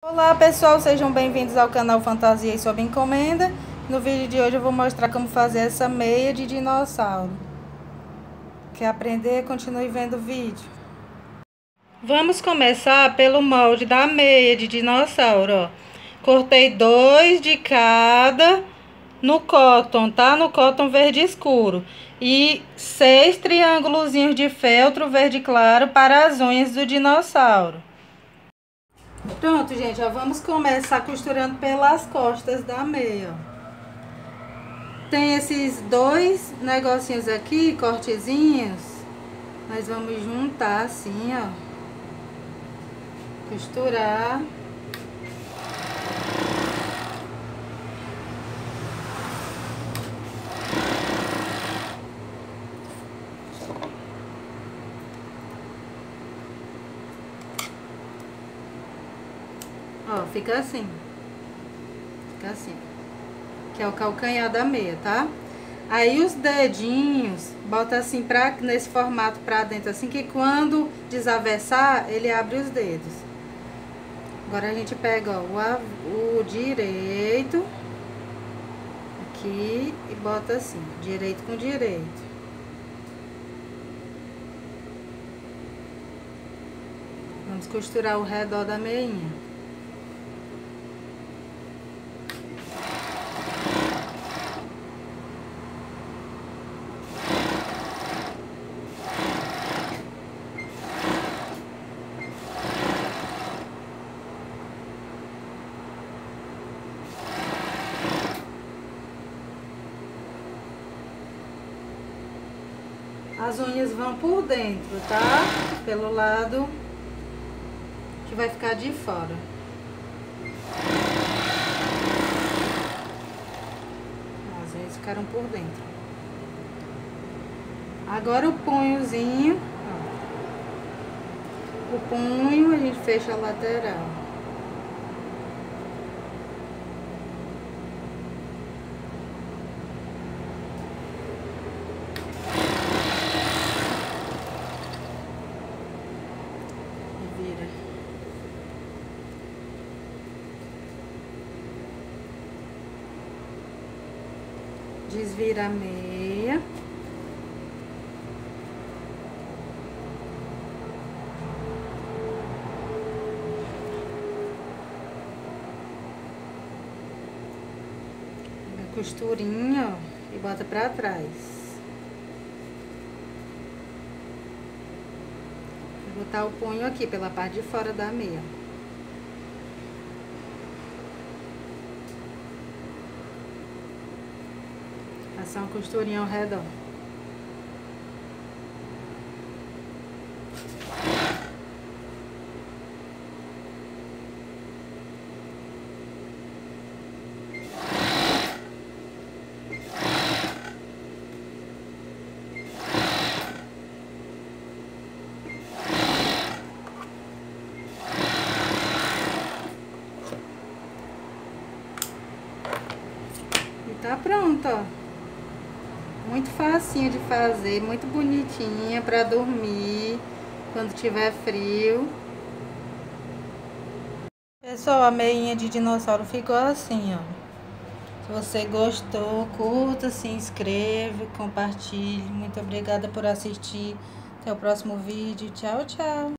Olá pessoal, sejam bem-vindos ao canal Fantasia e Sob Encomenda. No vídeo de hoje eu vou mostrar como fazer essa meia de dinossauro. Quer aprender? Continue vendo o vídeo. Vamos começar pelo molde da meia de dinossauro, ó. Cortei dois de cada no cotton, tá? No cotton verde escuro. E seis triângulos de feltro verde claro para as unhas do dinossauro. Pronto, gente, já vamos começar costurando pelas costas da meia, ó. Tem esses dois negocinhos aqui, cortezinhos. Nós vamos juntar assim, ó. Costurar. Ó, fica assim. Fica assim. Que é o calcanhar da meia, tá? Aí os dedinhos, bota assim pra, nesse formato pra dentro, assim que quando desaversar, ele abre os dedos. Agora a gente pega, ó, o, o direito, aqui, e bota assim, direito com direito. Vamos costurar o redor da meinha. As unhas vão por dentro, tá? Pelo lado que vai ficar de fora. As unhas ficaram por dentro. Agora o punhozinho. O punho a gente fecha a lateral. Desvira a meia. Costurinha, ó, e bota pra trás. Vou botar o punho aqui pela parte de fora da meia. Passar uma costurinha ao redor. Tá pronto, ó. Muito facinho de fazer, muito bonitinha para dormir quando tiver frio. Pessoal, a meinha de dinossauro ficou assim, ó. Se você gostou, curta, se inscreva, compartilhe. Muito obrigada por assistir. Até o próximo vídeo. Tchau, tchau.